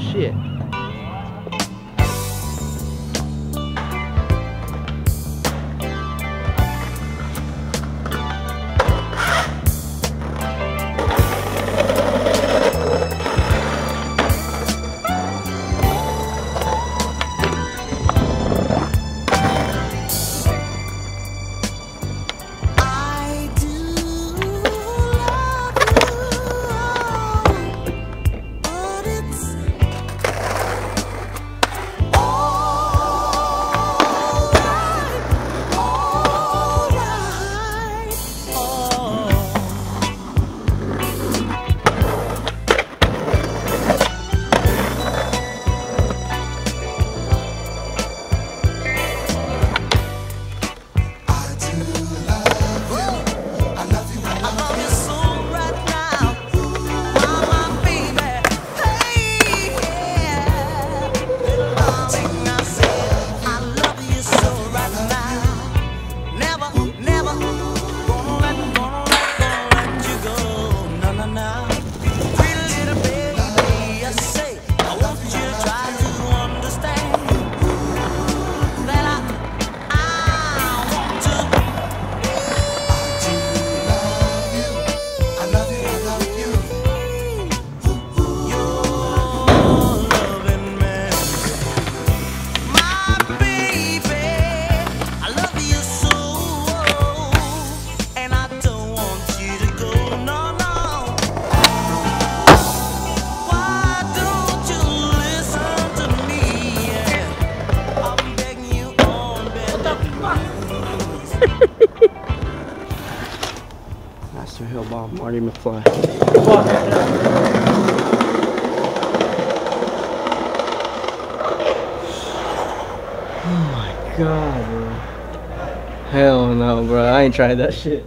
shit. Master bomb, Marty McFly. Oh my god, bro. Hell no, bro. I ain't tried that shit.